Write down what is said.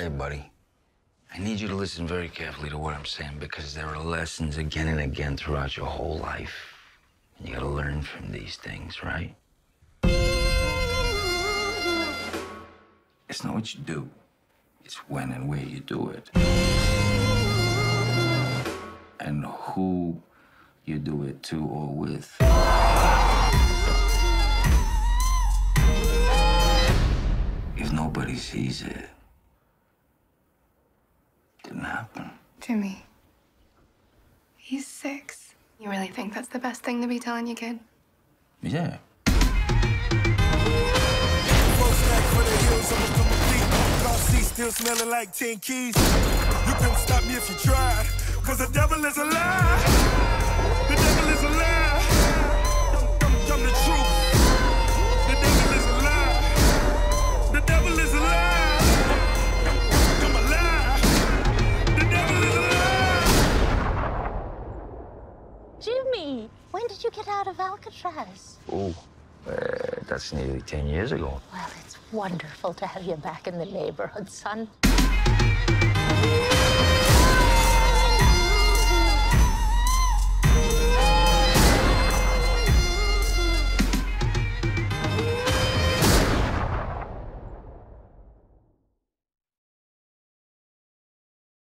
Hey, buddy. I need you to listen very carefully to what I'm saying because there are lessons again and again throughout your whole life. And you gotta learn from these things, right? It's not what you do, it's when and where you do it. And who you do it to or with. If nobody sees it, didn't happen. Jimmy, he's six. You really think that's the best thing to be telling your kid? Yeah. Still smelling like 10 keys. You couldn't stop me if you tried. Cause the devil is a Jimmy, when did you get out of Alcatraz? Oh, uh, that's nearly 10 years ago. Well, it's wonderful to have you back in the neighborhood, son.